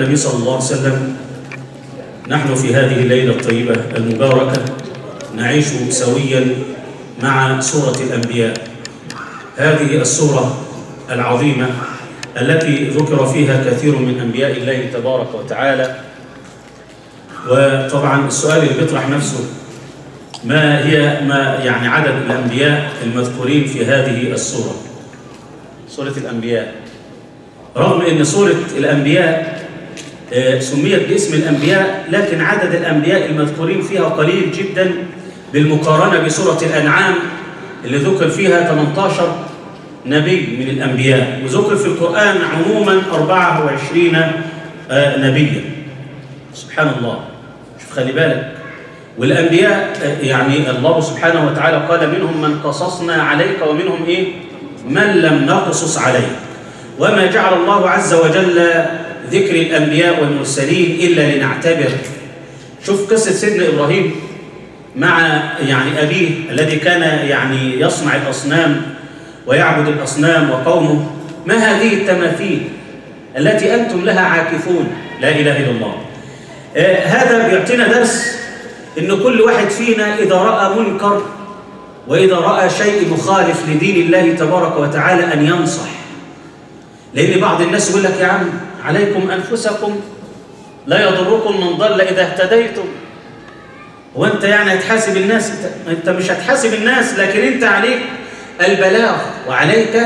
النبي صلى الله عليه وسلم. نحن في هذه الليلة الطيبة المباركة نعيش سويا مع سورة الأنبياء. هذه السورة العظيمة التي ذكر فيها كثير من أنبياء الله تبارك وتعالى. وطبعا السؤال اللي بيطرح نفسه ما هي ما يعني عدد الأنبياء المذكورين في هذه السورة؟ سورة الأنبياء. رغم أن سورة الأنبياء سميت باسم الأنبياء لكن عدد الأنبياء المذكورين فيها قليل جدا بالمقارنة بسورة الأنعام اللي ذكر فيها 18 نبي من الأنبياء وذكر في القرآن عموما 24 نبيا. سبحان الله. شوف خلي بالك. والأنبياء يعني الله سبحانه وتعالى قال منهم من قصصنا عليك ومنهم إيه؟ من لم نقصص عليك. وما جعل الله عز وجل ذكر الأنبياء والمرسلين إلا لنعتبر. شوف قصة سيدنا إبراهيم مع يعني أبيه الذي كان يعني يصنع الأصنام ويعبد الأصنام وقومه. ما هذه التماثيل التي أنتم لها عاكفون؟ لا إله إلا الله. آه هذا بيعطينا درس إن كل واحد فينا إذا رأى منكر وإذا رأى شيء مخالف لدين الله تبارك وتعالى أن ينصح. لأن بعض الناس يقول لك يا عم عليكم أنفسكم لا يضركم من ضل إذا اهتديتم. وأنت يعني هتحاسب الناس أنت مش هتحاسب الناس لكن أنت عليك البلاغ وعليك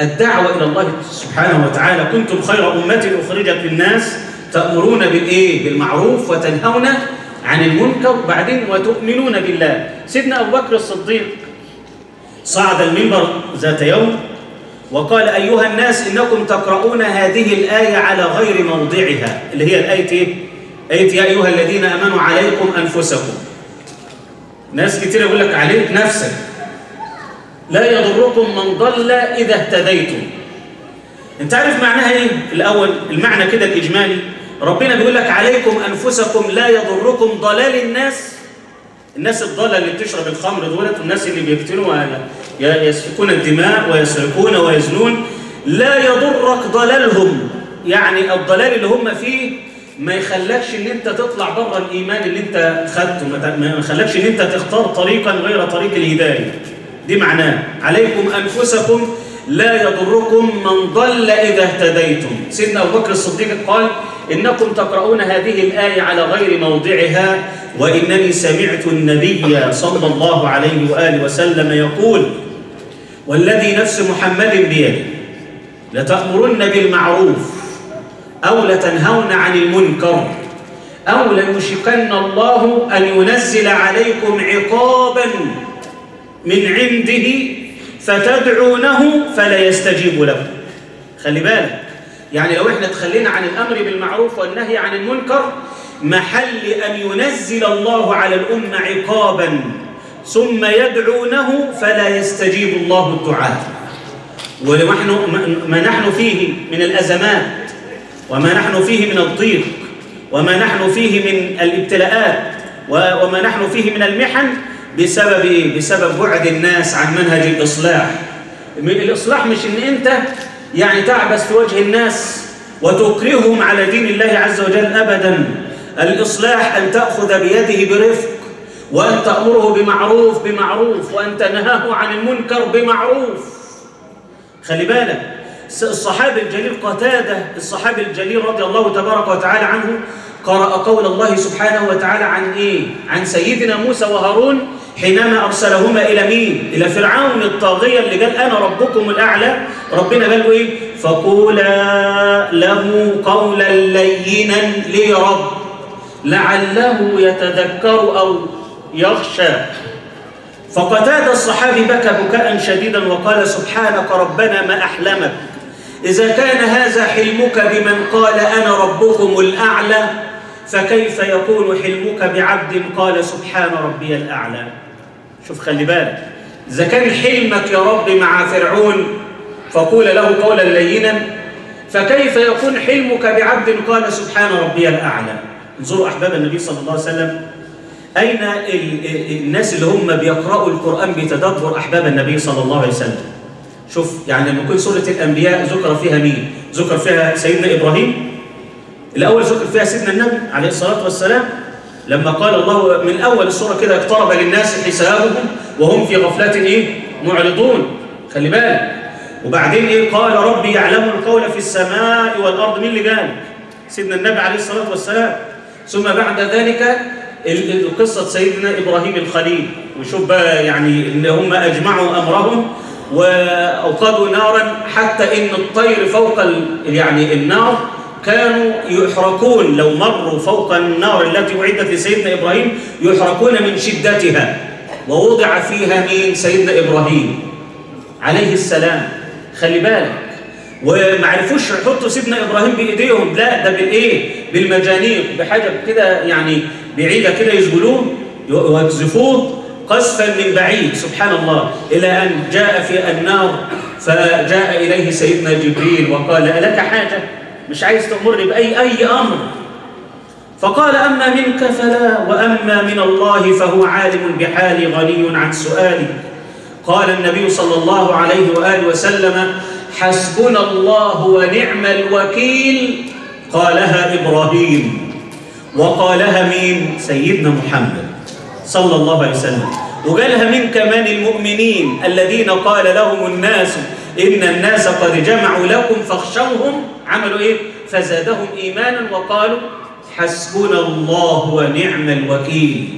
الدعوة إلى الله سبحانه وتعالى. كنتم خير أمة أخرجت للناس تأمرون بالإيه؟ بالمعروف وتنهون عن المنكر بعدين وتؤمنون بالله. سيدنا أبو بكر الصديق صعد المنبر ذات يوم وقال أيها الناس إنكم تقرؤون هذه الآية على غير موضعها اللي هي الآية إيه؟ آية يا أيها الذين أمنوا عليكم أنفسكم. ناس كتير يقول لك عليك نفسك. لا يضركم من ضل إذا اهتديتم. أنت عارف معناها إيه؟ الأول المعنى كده الإجمالي ربنا بيقول لك عليكم أنفسكم لا يضركم ضلال الناس. الناس الضالة اللي بتشرب الخمر دولت والناس اللي بيقتلوا يسفكون الدماء ويسرقون ويزنون لا يضرك ضلالهم. يعني الضلال اللي هم فيه ما يخلكش إن أنت تطلع بره الإيمان اللي أنت خدته ما يخلكش إن أنت تختار طريقا غير طريق الهداية. دي معناه. عليكم أنفسكم لا يضركم من ضل إذا اهتديتم. سيدنا أبو بكر الصديق قال إنكم تقرؤون هذه الآية على غير موضعها وإنني سمعت النبي صلى الله عليه وآله وسلم يقول والذي نفس محمد بيده لتأمرن بالمعروف أو لتنهون عن المنكر أو ليوشكن الله أن ينزل عليكم عقابا من عنده فتدعونه فلا يستجيب لكم. خلي بالك يعني لو إحنا تخلينا عن الأمر بالمعروف والنهي عن المنكر محل أن ينزل الله على الأمة عقابا. ثم يدعونه فلا يستجيب الله الدعاء. ونحن ما نحن فيه من الأزمات وما نحن فيه من الضيق وما نحن فيه من الابتلاءات وما نحن فيه من المحن بسبب إيه؟ بسبب بعد الناس عن منهج الإصلاح. الإصلاح مش إن أنت يعني تعبس في وجه الناس وتكرههم على دين الله عز وجل أبدا. الإصلاح أن تأخذ بيده برفق وأن تأمره بمعروف بمعروف وأن تنهاه عن المنكر بمعروف خلي بالك الصحابي الجليل قتادة الصحابي الجليل رضي الله تبارك وتعالى عنه قرأ قول الله سبحانه وتعالى عن إيه؟ عن سيدنا موسى وهارون حينما أرسلهما إلى مين؟ إلى فرعون الطاغية اللي قال أنا ربكم الأعلى ربنا قال له إيه؟ فقولا له قولا لينا لي رب لعله يتذكر أو يخشى. فقتاد الصحابي بكى بكاء شديدا وقال سبحانك ربنا ما أحلمك. إذا كان هذا حلمك بمن قال أنا ربكم الأعلى فكيف يكون حلمك بعبد قال سبحان ربي الأعلى؟ شوف خلي بالك. إذا كان حلمك يا رب مع فرعون فقول له قولا لينا. فكيف يكون حلمك بعبد قال سبحان ربي الأعلى؟ انظروا أحباب النبي صلى الله عليه وسلم. أين الناس اللي هم بيقرأوا القرآن بتدبر أحباب النبي صلى الله عليه وسلم؟ شوف يعني لما يكون سورة الأنبياء ذكر فيها مين؟ ذكر فيها سيدنا إبراهيم؟ الأول ذكر فيها سيدنا النبي عليه الصلاة والسلام لما قال الله من أول السورة كده اقترب للناس حسابهم وهم في غفلة إيه؟ معرضون. خلي بالك. وبعدين إيه؟ قال ربي يعلم القول في السماء والأرض مين اللي قال سيدنا النبي عليه الصلاة والسلام. ثم بعد ذلك قصة سيدنا إبراهيم الخليل. وشوف بقى يعني إن هم أجمعوا أمرهم وأوقدوا نارا حتى إن الطير فوق يعني النار كانوا يحرقون لو مروا فوق النار التي أعدت لسيدنا إبراهيم يحرقون من شدتها. ووضع فيها مين؟ سيدنا إبراهيم عليه السلام. خلي بالك. وما عرفوش يحطوا سيدنا إبراهيم بإيديهم. لا ده بالإيه؟ بالمجانيق بحاجة كده يعني بعيدة كده يشغلوه ويقذفوه قذفا من بعيد سبحان الله إلى أن جاء في النار فجاء إليه سيدنا جبريل وقال ألك حاجة؟ مش عايز تأمرني بأي أي أمر؟ فقال أما منك فلا وأما من الله فهو عالم بحالي غني عن سؤالي. قال النبي صلى الله عليه وآله وسلم حسبنا الله ونعم الوكيل. قالها إبراهيم. وقالها مين؟ سيدنا محمد صلى الله عليه وسلم. وقالها من كمان المؤمنين الذين قال لهم الناس إن الناس قد جمعوا لكم فاخشوهم؟ عملوا إيه؟ فزادهم إيمانا وقالوا حسبنا الله ونعم الوكيل.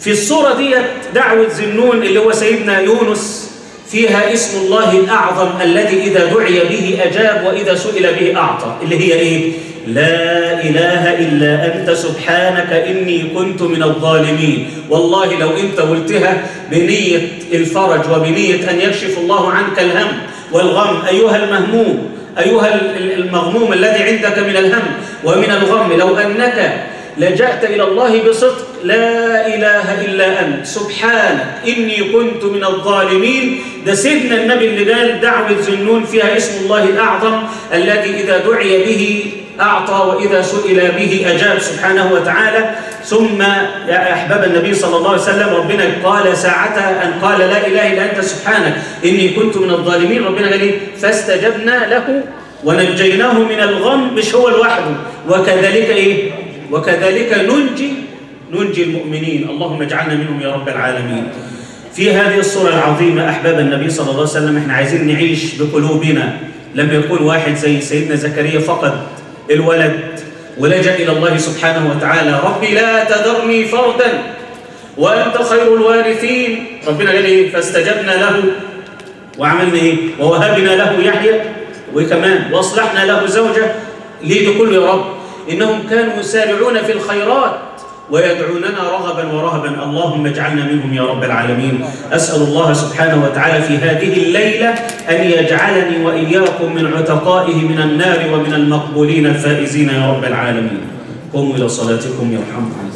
في الصورة دي دعوة زنون اللي هو سيدنا يونس فيها اسم الله الأعظم الذي إذا دعي به أجاب وإذا سئل به أعطى اللي هي إيه؟ لا إله إلا أنت سبحانك إني كنت من الظالمين. والله لو أنت قلتها بنية الفرج وبنية أن يكشف الله عنك الهم والغم أيها المهموم أيها المغموم الذي عندك من الهم ومن الغم لو أنك لجأت إلى الله بصدق لا إله إلا أنت سبحانك إني كنت من الظالمين. ده سيدنا النبي اللي قال دعوة زنون فيها اسم الله الأعظم الذي إذا دعي به أعطى وإذا سئل به أجاب سبحانه وتعالى. ثم يا أحباب النبي صلى الله عليه وسلم ربنا قال ساعتها أن قال لا إله إلا أنت سبحانك إني كنت من الظالمين. ربنا قال فاستجبنا له ونجيناه من الغم مش هو لوحده. وكذلك إيه؟ وكذلك ننجي ننجي المؤمنين. اللهم اجعلنا منهم يا رب العالمين. في هذه الصورة العظيمة أحباب النبي صلى الله عليه وسلم إحنا عايزين نعيش بقلوبنا. لما يكون واحد زي سيدنا زكريا فقد الولد. ولجأ إلى الله سبحانه وتعالى. ربي لا تذرني فردا وأنت خير الوارثين. ربنا قال إيه فاستجبنا له. وعملنا إيه؟ ووهبنا له يحيى. وكمان وأصلحنا له زوجة. ليه كل يا رب. إنهم كانوا يسارعون في الخيرات. ويدعوننا رغبا ورهبا. اللهم اجعلنا منهم يا رب العالمين. أسأل الله سبحانه وتعالى في هذه الليلة أن يجعلني وإياكم من عتقائه من النار ومن المقبولين الفائزين يا رب العالمين. قوموا إلى صلاتكم يرحمكم.